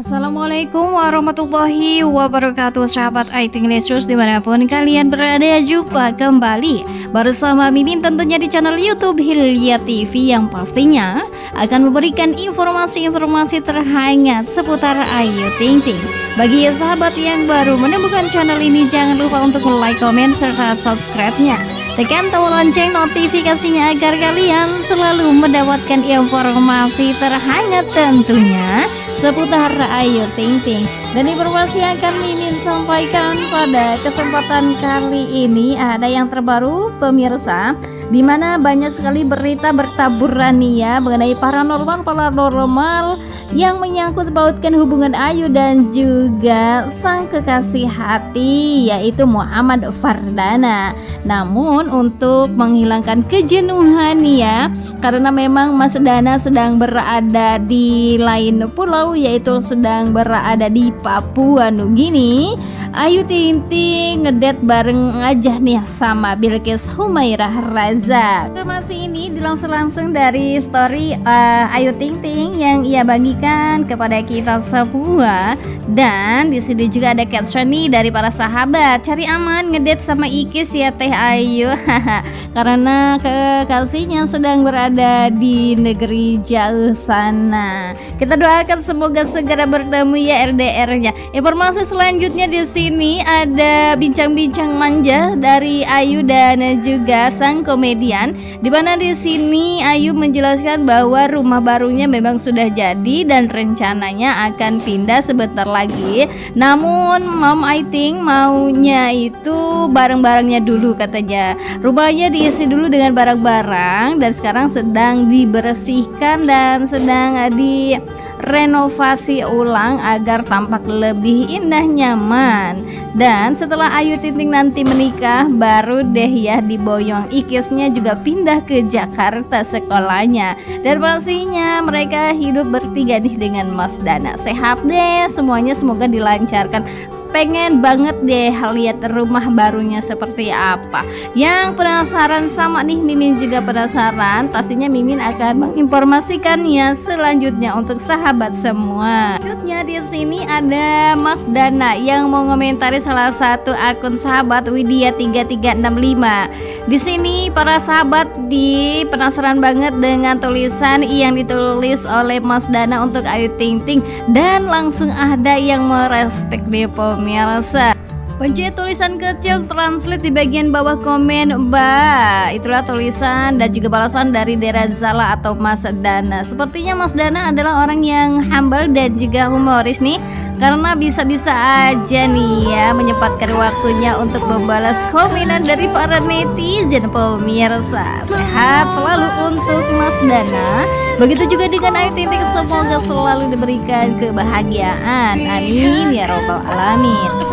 Assalamualaikum warahmatullahi wabarakatuh Sahabat IT News di mana pun kalian berada Jumpa kembali bersama Mimin tentunya di channel Youtube Hilya TV Yang pastinya akan memberikan informasi-informasi terhangat seputar Ayu Ting Ting. Bagi sahabat yang baru menemukan channel ini Jangan lupa untuk like, komen, serta subscribe-nya. Tekan tombol lonceng notifikasinya agar kalian selalu mendapatkan informasi terhangat tentunya seputar Ayu Ting Ting dan informasi yang akan Mimin sampaikan pada kesempatan kali ini ada yang terbaru pemirsa di mana banyak sekali berita bertaburan nih ya mengenai paranormal paranormal yang menyangkut pautkan hubungan Ayu dan juga sang kekasih hati yaitu Muhammad Fardana. Namun untuk menghilangkan kejenuhan ya karena memang Mas Dana sedang berada di lain pulau yaitu sedang berada di Papua Nugini. Ayu Ting Ting ngedet bareng aja nih sama Bilkis Humairah Raza Reza. Informasi ini dilansir langsung dari story uh, Ayu Ting Ting yang ia bagikan kepada kita semua dan di sini juga ada caption nih dari para sahabat cari aman ngedate sama Ikis ya Teh Ayu karena kekasihnya sedang berada di negeri jauh sana. Kita doakan semoga segera bertemu ya RDR-nya. Informasi selanjutnya di sini ada bincang-bincang manja dari Ayu dan juga sang komedi komedian di mana di sini Ayu menjelaskan bahwa rumah barunya memang sudah jadi dan rencananya akan pindah sebentar lagi. Namun Mom I think maunya itu barang-barangnya dulu katanya. Rumahnya diisi dulu dengan barang-barang dan sekarang sedang dibersihkan dan sedang di renovasi ulang agar tampak lebih indah nyaman. Dan setelah Ayu Tinting nanti menikah baru deh ya diboyong. Ikisnya juga pindah ke Jakarta sekolahnya. Dan pastinya mereka hidup bertiga nih dengan Mas Dana. Sehat deh semuanya semoga dilancarkan. Pengen banget deh lihat rumah barunya seperti apa. Yang penasaran sama nih Mimin juga penasaran. Pastinya Mimin akan menginformasikannya selanjutnya untuk sahabat semua. Selanjutnya di sini ada Mas Dana yang mau komentari salah satu akun sahabat Widya 3365 di sini para sahabat di penasaran banget dengan tulisan yang ditulis oleh Mas Dana untuk Ayu Ting Ting dan langsung ada yang merespek Depo pemirsa Pencet tulisan kecil translate di bagian bawah komen Mbak. Itulah tulisan dan juga balasan dari Dera Zala atau Mas Dana. Sepertinya Mas Dana adalah orang yang humble dan juga humoris nih. Karena bisa-bisa aja nih ya menyempatkan waktunya untuk membalas komenan dari para netizen pemirsa. Sehat selalu untuk Mas Dana. Begitu juga dengan Ayu Titik semoga selalu diberikan kebahagiaan. Amin ya robbal alamin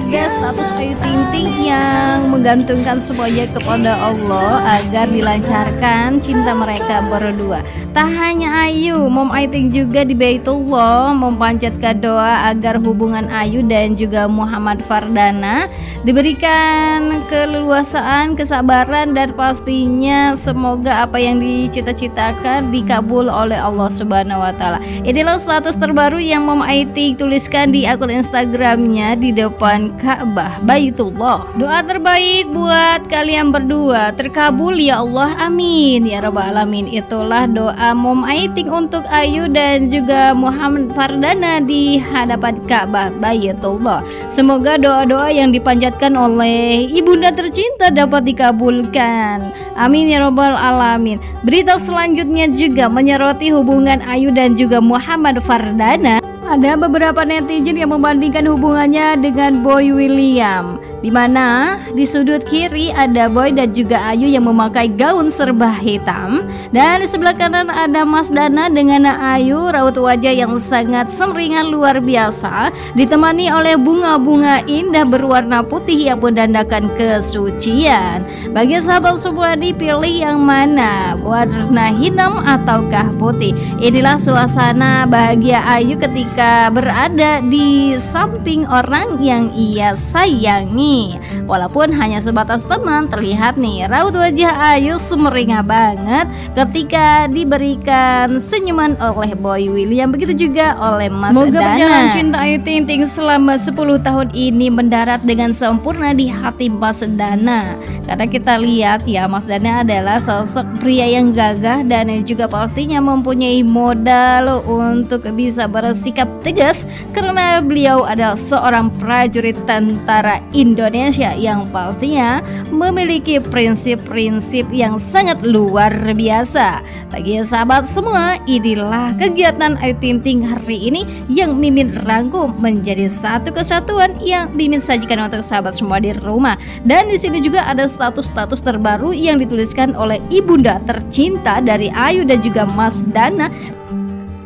ada status Ayu Ting Ting yang menggantungkan semuanya kepada Allah agar dilancarkan cinta mereka berdua. Tak hanya Ayu, Mom Ayu Ting juga di Baitullah memanjatkan doa agar hubungan Ayu dan juga Muhammad Fardana diberikan keleluasaan, kesabaran dan pastinya semoga apa yang dicita-citakan dikabul oleh Allah Subhanahu wa taala. Inilah status terbaru yang Mom Ayu Ting tuliskan di akun Instagramnya di depan Ka'bah Baitullah. Doa terbaik buat kalian berdua terkabul ya Allah amin ya rabbal alamin. Itulah doa Mom Aiting untuk Ayu dan juga Muhammad Fardana di hadapan Ka'bah Baitullah. Semoga doa-doa yang dipanjatkan oleh ibunda tercinta dapat dikabulkan. Amin ya rabbal alamin. Berita selanjutnya juga menyoroti hubungan Ayu dan juga Muhammad Fardana. Ada beberapa netizen yang membandingkan hubungannya dengan Boy William di mana? Di sudut kiri ada Boy dan juga Ayu yang memakai gaun serba hitam. Dan di sebelah kanan ada Mas Dana dengan Ayu raut wajah yang sangat semringan luar biasa ditemani oleh bunga-bunga indah berwarna putih yang mendandakan kesucian. Bagi sahabat semua dipilih yang mana? Warna hitam ataukah putih? Inilah suasana bahagia Ayu ketika berada di samping orang yang ia sayangi ini. Walaupun hanya sebatas teman, terlihat nih raut wajah Ayu sumringah banget ketika diberikan senyuman oleh Boy William. Begitu juga oleh Mas Semoga Dana. perjalanan cinta Ayu Ting Ting selama 10 tahun ini mendarat dengan sempurna di hati Mas Dana. Karena kita lihat ya Mas Dana adalah sosok pria yang gagah dan juga pastinya mempunyai modal untuk bisa bersikap tegas karena beliau adalah seorang prajurit tentara Indonesia yang pastinya memiliki prinsip-prinsip yang sangat luar biasa. Bagi sahabat semua, inilah kegiatan Ayu Ting hari ini yang Mimin rangkum menjadi satu kesatuan yang Mimin sajikan untuk sahabat semua di rumah. Dan di sini juga ada status-status terbaru yang dituliskan oleh ibunda tercinta dari Ayu dan juga Mas Dana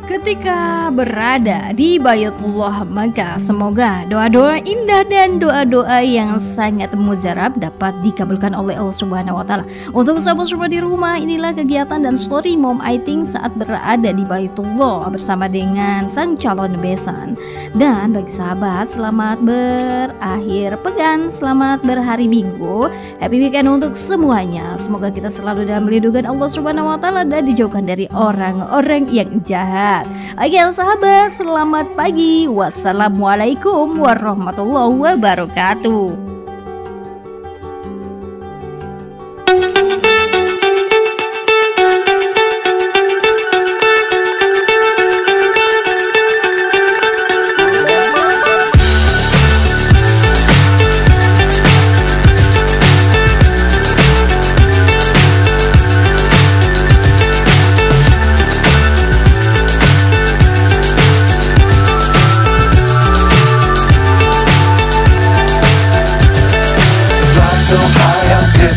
ketika berada di Bayatullah maka semoga doa-doa indah dan doa-doa yang sangat mujarab dapat dikabulkan oleh Allah Subhanahu wa. Untuk sahabat semua di rumah, inilah kegiatan dan story Mom Aiting saat berada di Bayatullah bersama dengan sang calon besan. Dan bagi sahabat, selamat berakhir pekan, selamat berhari Minggu. Happy weekend untuk semuanya. Semoga kita selalu dalam lindungan Allah Subhanahu wa dan dijauhkan dari orang-orang yang jahat sehat. Oke sahabat, selamat pagi. Wassalamualaikum warahmatullahi wabarakatuh.